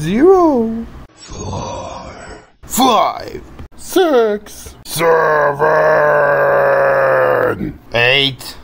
zero, Four. five, Six. seven, eight,